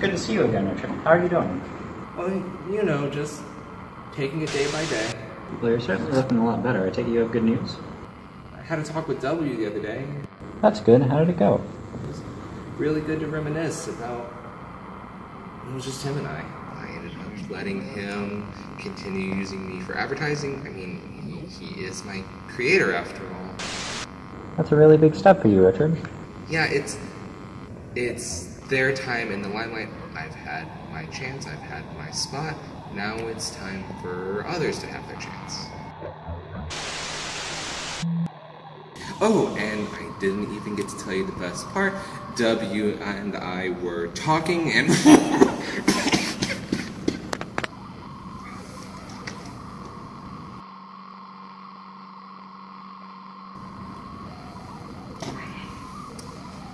good to see you again, Richard. How are you doing? Well, you know, just taking it day by day. Well, you're certainly looking a lot better. I take it you have good news? I had a talk with W the other day. That's good. How did it go? It was really good to reminisce about. It was just him and I. I ended up letting him continue using me for advertising. I mean, he, he is my creator after all. That's a really big step for you, Richard. Yeah, it's it's their time in the limelight. I've had my chance. I've had my spot. Now it's time for others to have their chance. Oh, and I didn't even get to tell you the best part. W and I were talking and.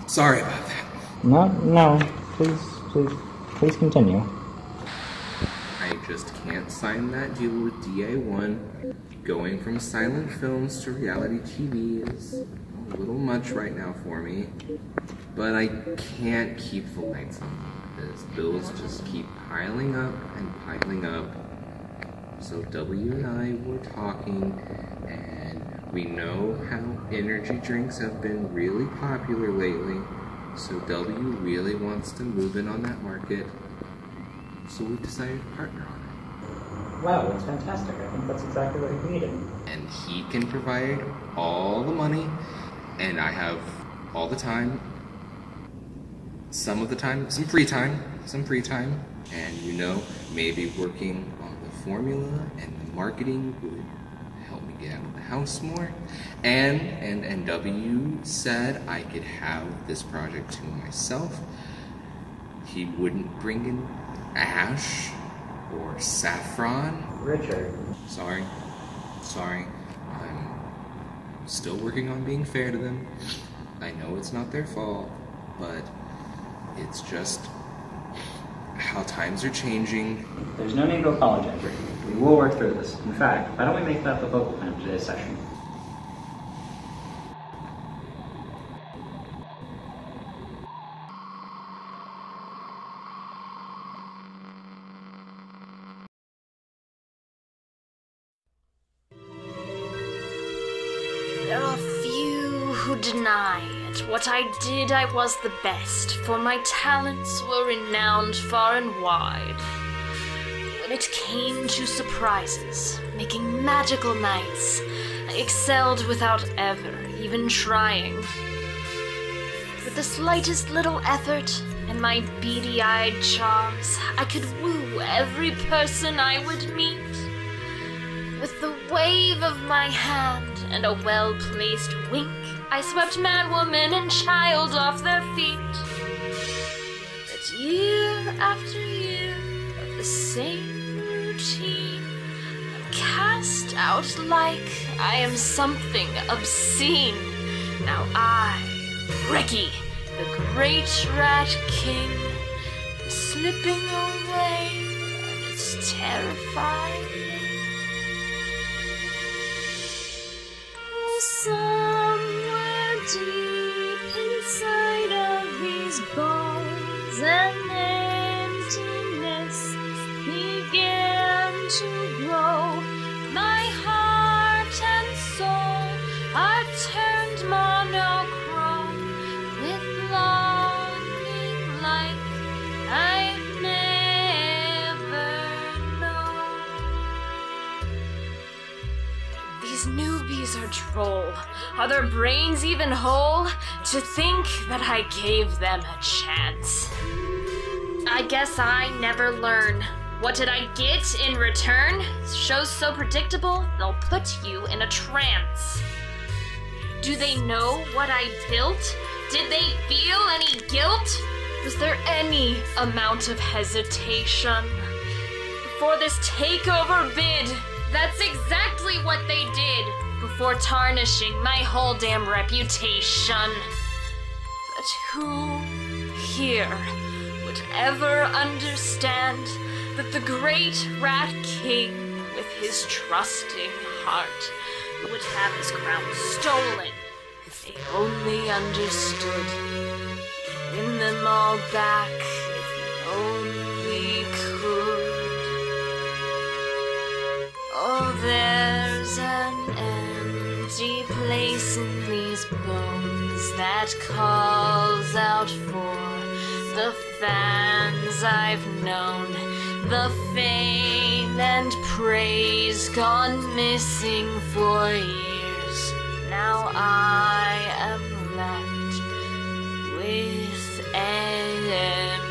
Sorry. No, no. Please, please, please continue. I just can't sign that deal with DA1. Going from silent films to reality TV is a little much right now for me. But I can't keep the lights on because bills just keep piling up and piling up. So W and I were talking, and we know how energy drinks have been really popular lately. So W really wants to move in on that market. So we decided to partner on it. Wow, that's fantastic. I think that's exactly what you needed. And he can provide all the money, and I have all the time. Some of the time, some free time, some free time, and you know, maybe working on the formula and the marketing would get out of the house more. And and and W said I could have this project to myself. He wouldn't bring in Ash or Saffron. Richard. Sorry. Sorry. I'm still working on being fair to them. I know it's not their fault, but it's just how times are changing. There's no need to apologize, Richard. We will work through this. In fact, why don't we make that the focal point of today's session? There are few who deny it. What I did, I was the best, for my talents were renowned far and wide. When it came to surprises, making magical nights, I excelled without ever even trying. With the slightest little effort and my beady eyed charms, I could woo every person I would meet. With the wave of my hand and a well placed wink, I swept man, woman, and child off their feet. But year after year of the same routine, I'm cast out like I am something obscene. Now I, Ricky, the great rat king, am slipping away, and it's terrifying. Oh, Somewhere deep inside their brains even whole? To think that I gave them a chance. I guess I never learn. What did I get in return? Shows so predictable, they'll put you in a trance. Do they know what I built? Did they feel any guilt? Was there any amount of hesitation? For this takeover bid, that's exactly what they did before tarnishing my whole damn reputation. But who here would ever understand that the great Rat King, with his trusting heart, would have his crown stolen if they only understood? Win them all back if you only could. Oh, there's an empty place in these bones that calls out for the fans I've known, the fame and praise gone missing for years. Now I am left with empty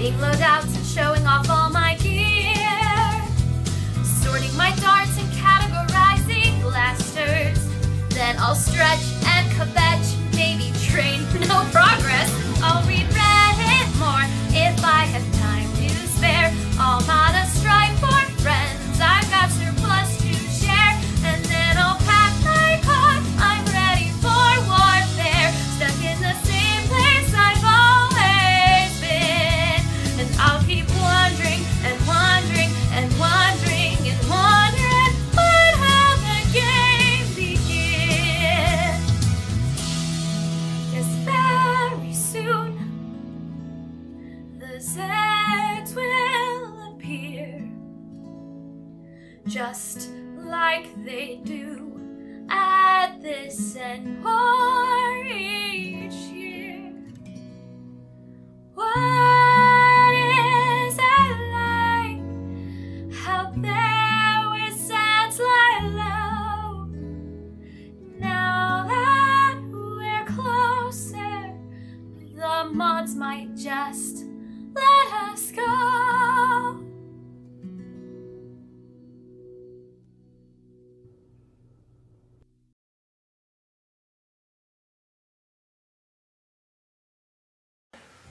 debating loadouts and showing off all my gear, sorting my darts and categorizing blasters. Then I'll stretch and kvetch, maybe train, no progress. I'll read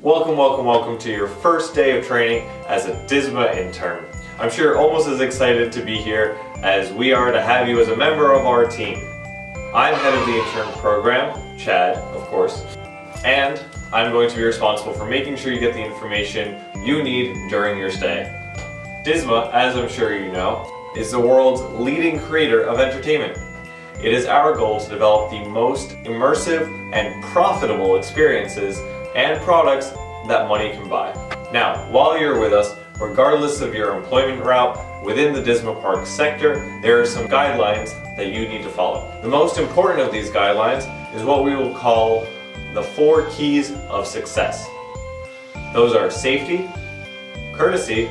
Welcome, welcome, welcome to your first day of training as a DISMA intern. I'm sure you're almost as excited to be here as we are to have you as a member of our team. I'm head of the intern program, Chad, of course, and I'm going to be responsible for making sure you get the information you need during your stay. DISMA, as I'm sure you know, is the world's leading creator of entertainment. It is our goal to develop the most immersive and profitable experiences and products that money can buy. Now, while you're with us, regardless of your employment route within the Disma Park sector, there are some guidelines that you need to follow. The most important of these guidelines is what we will call the four keys of success. Those are safety, courtesy,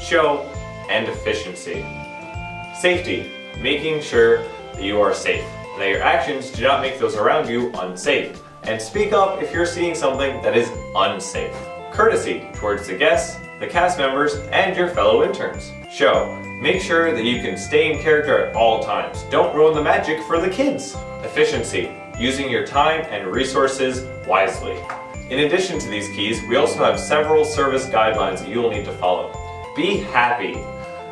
show, and efficiency. Safety, making sure that you are safe, and that your actions do not make those around you unsafe. And speak up if you're seeing something that is unsafe. Courtesy towards the guests, the cast members, and your fellow interns. Show, make sure that you can stay in character at all times. Don't ruin the magic for the kids. Efficiency, using your time and resources wisely. In addition to these keys, we also have several service guidelines that you will need to follow. Be happy.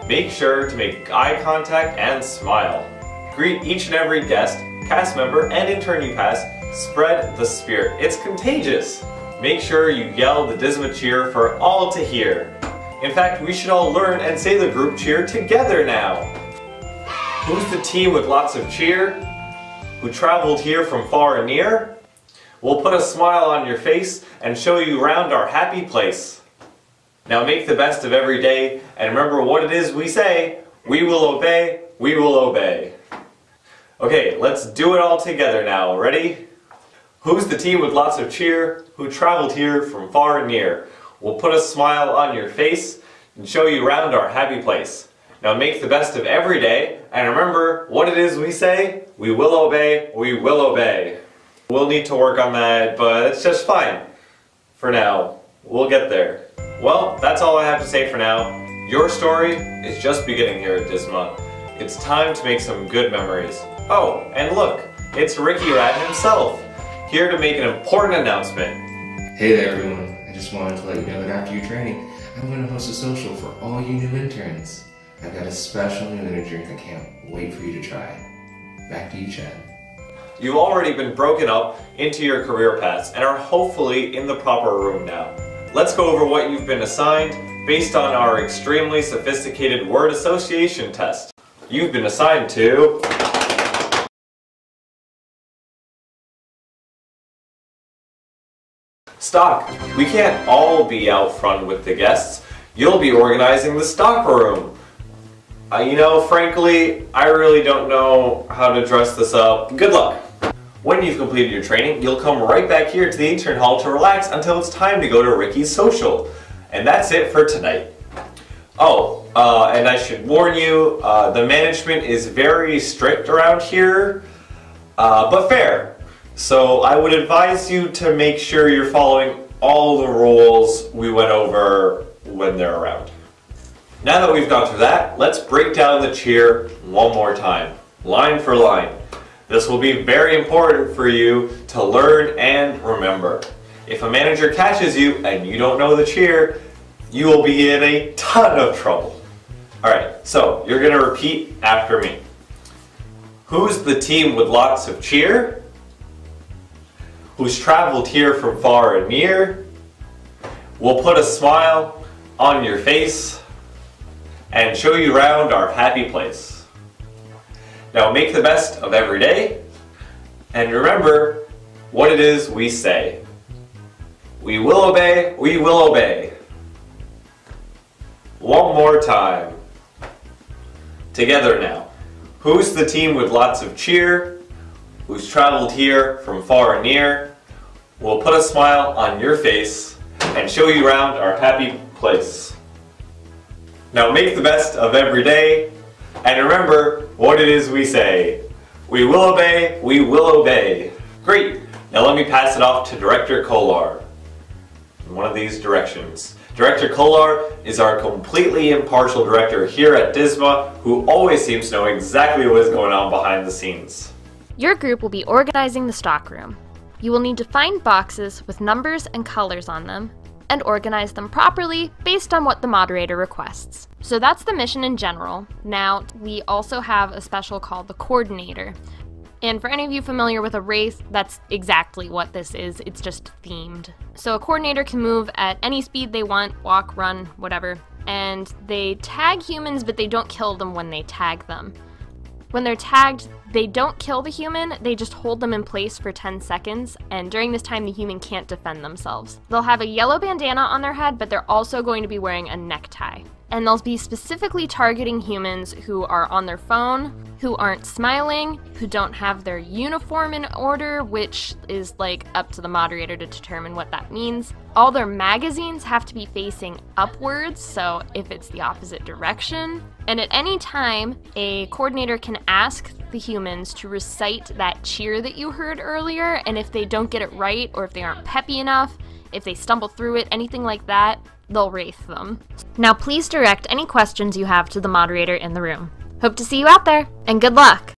Make sure to make eye contact and smile. Greet each and every guest, cast member, and intern you pass. Spread the spirit. It's contagious. Make sure you yell the Disma cheer for all to hear. In fact, we should all learn and say the group cheer together now. Who's the team with lots of cheer? Who traveled here from far and near? We'll put a smile on your face and show you round our happy place. Now make the best of every day, and remember what it is we say, we will obey, we will obey. Okay, let's do it all together now. Ready? Who's the team with lots of cheer, who traveled here from far and near? We'll put a smile on your face and show you round our happy place. Now make the best of every day, and remember what it is we say, we will obey, we will obey. We'll need to work on that, but it's just fine. For now, we'll get there. Well, that's all I have to say for now. Your story is just beginning here at Disma. It's time to make some good memories. Oh, and look, it's Ricky Rat himself, here to make an important announcement. Hey there, everyone. I just wanted to let you know that after your training, I'm going to host a social for all you new interns. I've got a special new energy drink I can't wait for you to try. Back to you, Chad. You've already been broken up into your career paths and are hopefully in the proper room now. Let's go over what you've been assigned based on our extremely sophisticated word association test. You've been assigned to... Stock. We can't all be out front with the guests. You'll be organizing the stock room. Uh, you know, frankly, I really don't know how to dress this up. Good luck. When you've completed your training, you'll come right back here to the intern hall to relax until it's time to go to Ricky's social. And that's it for tonight. Oh, uh, and I should warn you, uh, the management is very strict around here, uh, but fair. So I would advise you to make sure you're following all the rules we went over when they're around. Now that we've gone through that, let's break down the cheer one more time, line for line. This will be very important for you to learn and remember. If a manager catches you and you don't know the cheer, you will be in a ton of trouble. Alright, so you're going to repeat after me. Who's the team with lots of cheer? Who's traveled here from far and near? We'll put a smile on your face and show you around our happy place. Now make the best of every day and remember what it is we say. We will obey, we will obey. One more time. Together now. Who's the team with lots of cheer? Who's traveled here from far and near? We'll put a smile on your face and show you around our happy place. Now make the best of every day and remember what it is we say. We will obey, we will obey. Great. Now let me pass it off to Director Kolar. In one of these directions. Director Kolar is our completely impartial director here at Disma who always seems to know exactly what is going on behind the scenes. Your group will be organizing the stockroom. You will need to find boxes with numbers and colors on them and organize them properly based on what the moderator requests. So that's the mission in general. Now, we also have a special called the coordinator. And for any of you familiar with a wraith, that's exactly what this is. It's just themed. So a coordinator can move at any speed they want, walk, run, whatever. And they tag humans, but they don't kill them when they tag them. When they're tagged, they don't kill the human, they just hold them in place for 10 seconds, and during this time the human can't defend themselves. They'll have a yellow bandana on their head, but they're also going to be wearing a necktie. And they'll be specifically targeting humans who are on their phone, who aren't smiling, who don't have their uniform in order, which is like up to the moderator to determine what that means. All their magazines have to be facing upwards, so if it's the opposite direction. And at any time, a coordinator can ask the humans to recite that cheer that you heard earlier, and if they don't get it right, or if they aren't peppy enough, if they stumble through it, anything like that, they'll wraith them. Now please direct any questions you have to the moderator in the room. Hope to see you out there, and good luck!